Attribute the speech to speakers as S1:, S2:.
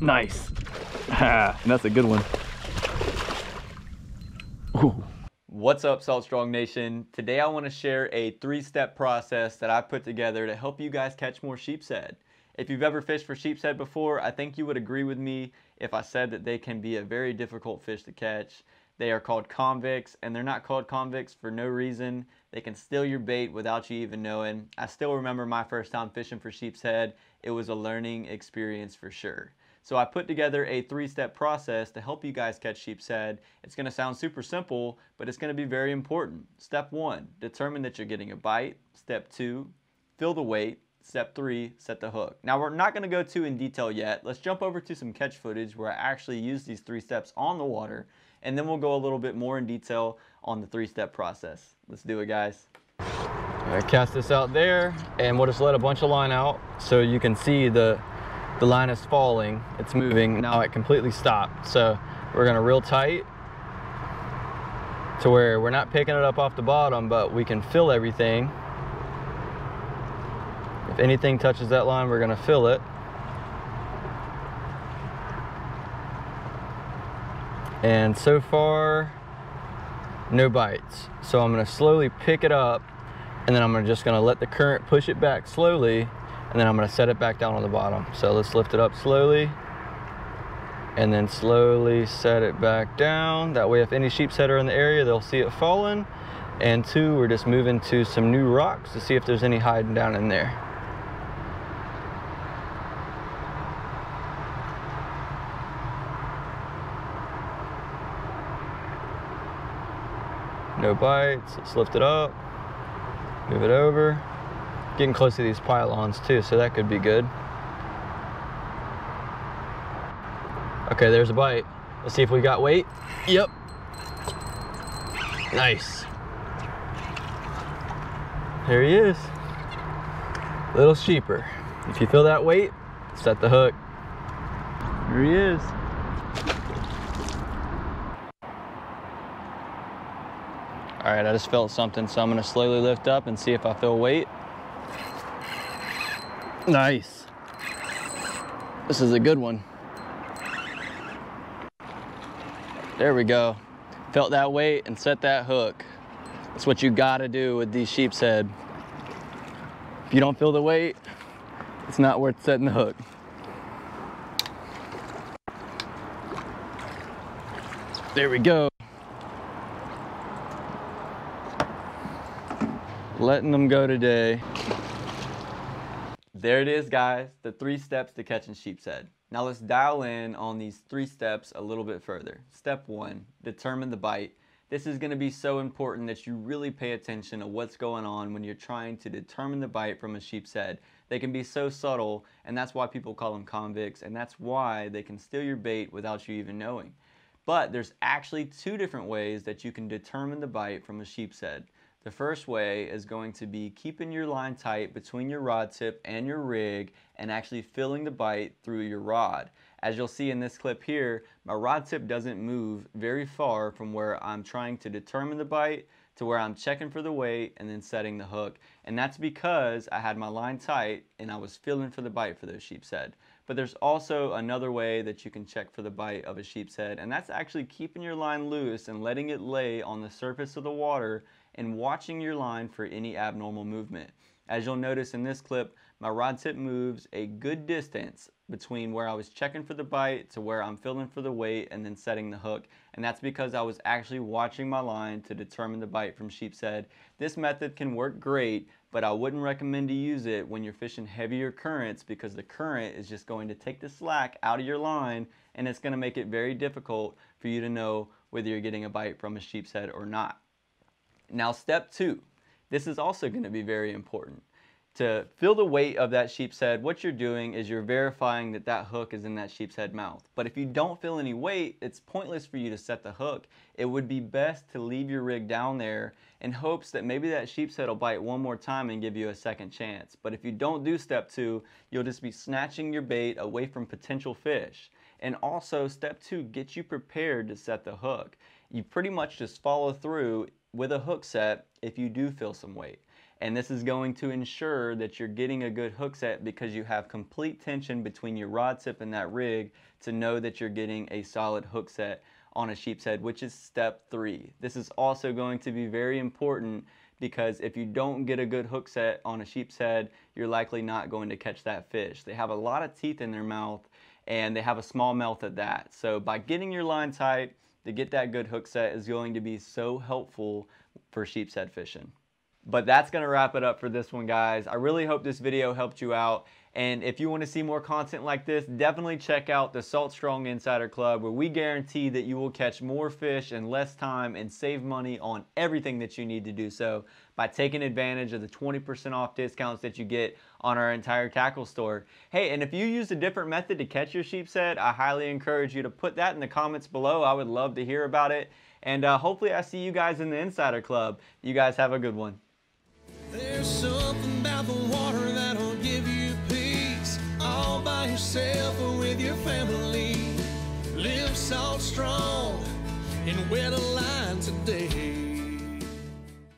S1: Nice. and that's a good one. Ooh.
S2: What's up, Salt Strong Nation? Today I want to share a three-step process that I put together to help you guys catch more sheepshead. If you've ever fished for sheepshead before, I think you would agree with me if I said that they can be a very difficult fish to catch. They are called convicts, and they're not called convicts for no reason. They can steal your bait without you even knowing. I still remember my first time fishing for sheepshead. It was a learning experience for sure. So I put together a three-step process to help you guys catch sheepshead. It's gonna sound super simple, but it's gonna be very important. Step one, determine that you're getting a bite. Step two, fill the weight. Step three, set the hook. Now we're not gonna go too in detail yet. Let's jump over to some catch footage where I actually use these three steps on the water, and then we'll go a little bit more in detail on the three-step process. Let's do it, guys. I cast this out there, and we'll just let a bunch of line out so you can see the, the line is falling, it's moving. Now it completely stopped. So we're gonna reel tight to where we're not picking it up off the bottom, but we can fill everything if anything touches that line, we're gonna fill it. And so far, no bites. So I'm gonna slowly pick it up and then I'm just gonna let the current push it back slowly and then I'm gonna set it back down on the bottom. So let's lift it up slowly and then slowly set it back down. That way if any sheepshead are in the area, they'll see it falling. And two, we're just moving to some new rocks to see if there's any hiding down in there. no bites. Let's lift it up, move it over. Getting close to these pylons too, so that could be good. Okay, there's a bite. Let's see if we got weight. Yep. Nice. There he is. Little sheeper. If you feel that weight, set the hook. There he is. All right, I just felt something, so I'm gonna slowly lift up and see if I feel weight. Nice. This is a good one. There we go. Felt that weight and set that hook. That's what you gotta do with these sheepshead. If you don't feel the weight, it's not worth setting the hook. There we go. letting them go today. There it is, guys, the three steps to catching sheepshead. Now let's dial in on these three steps a little bit further. Step one, determine the bite. This is gonna be so important that you really pay attention to what's going on when you're trying to determine the bite from a sheepshead. They can be so subtle, and that's why people call them convicts, and that's why they can steal your bait without you even knowing. But there's actually two different ways that you can determine the bite from a sheepshead. The first way is going to be keeping your line tight between your rod tip and your rig and actually filling the bite through your rod. As you'll see in this clip here, my rod tip doesn't move very far from where I'm trying to determine the bite to where I'm checking for the weight and then setting the hook. And that's because I had my line tight and I was feeling for the bite for those sheepshead. But there's also another way that you can check for the bite of a sheepshead and that's actually keeping your line loose and letting it lay on the surface of the water and watching your line for any abnormal movement. As you'll notice in this clip, my rod tip moves a good distance between where I was checking for the bite to where I'm feeling for the weight and then setting the hook. And that's because I was actually watching my line to determine the bite from sheepshead. This method can work great, but I wouldn't recommend to use it when you're fishing heavier currents because the current is just going to take the slack out of your line and it's going to make it very difficult for you to know whether you're getting a bite from a sheepshead or not. Now step two, this is also going to be very important. To feel the weight of that sheepshead, what you're doing is you're verifying that that hook is in that sheepshead mouth. But if you don't feel any weight, it's pointless for you to set the hook. It would be best to leave your rig down there in hopes that maybe that sheepshead will bite one more time and give you a second chance. But if you don't do step two, you'll just be snatching your bait away from potential fish. And also step two, get you prepared to set the hook. You pretty much just follow through with a hook set if you do feel some weight. And this is going to ensure that you're getting a good hook set because you have complete tension between your rod tip and that rig to know that you're getting a solid hook set on a sheepshead, which is step three. This is also going to be very important because if you don't get a good hook set on a sheepshead, you're likely not going to catch that fish. They have a lot of teeth in their mouth and they have a small mouth at that. So by getting your line tight to get that good hook set is going to be so helpful for sheepshead fishing. But that's to wrap it up for this one, guys. I really hope this video helped you out. And if you want to see more content like this, definitely check out the Salt Strong Insider Club where we guarantee that you will catch more fish in less time and save money on everything that you need to do so by taking advantage of the 20% off discounts that you get on our entire tackle store. Hey, and if you use a different method to catch your sheepshead, I highly encourage you to put that in the comments below. I would love to hear about it. And uh, hopefully I see you guys in the Insider Club. You guys have a good one. There's something about the water that'll give you peace all by yourself or with your family. Live salt strong and wear the line today.